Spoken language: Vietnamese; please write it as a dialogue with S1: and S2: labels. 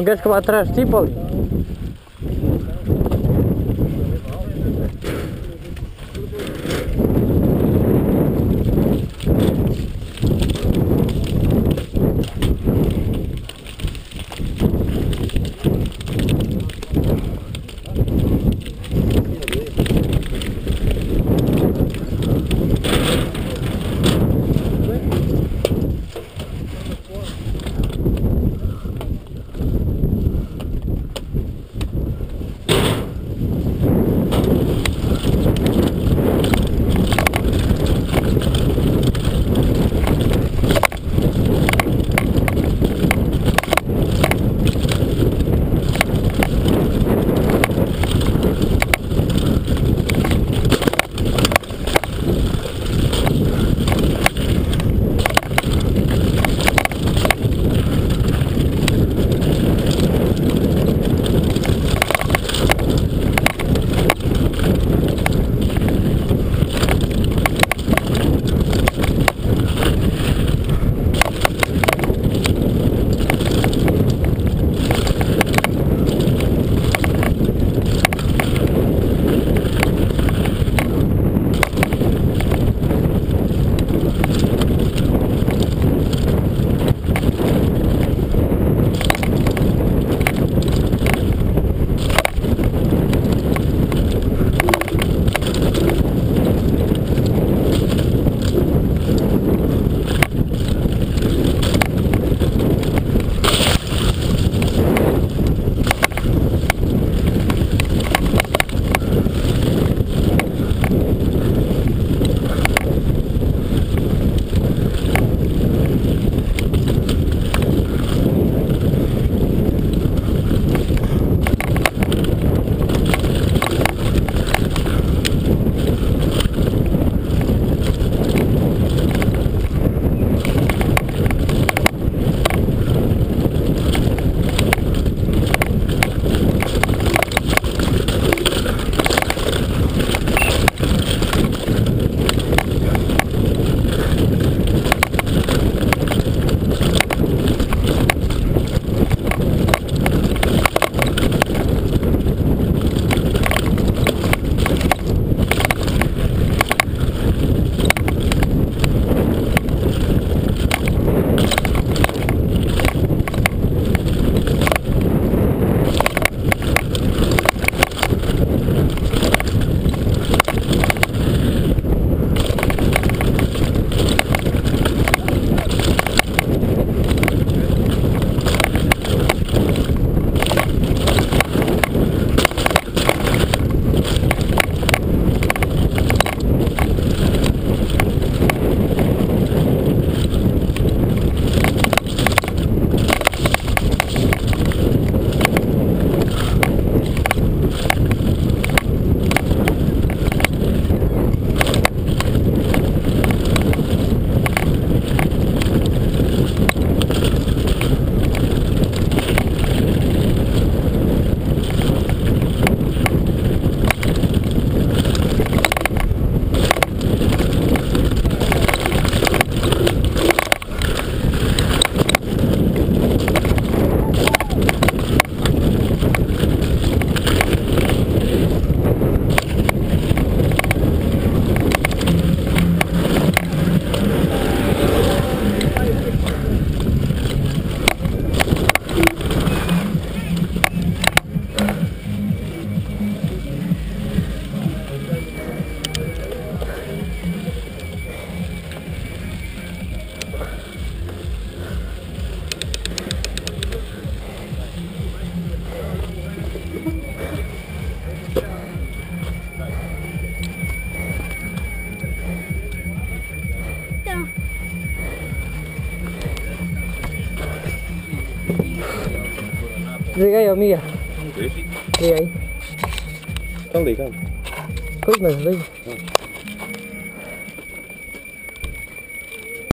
S1: Un gajo que atrás de. Liga amiga. Liga aí.
S2: Então liga.
S1: Pois não, liga.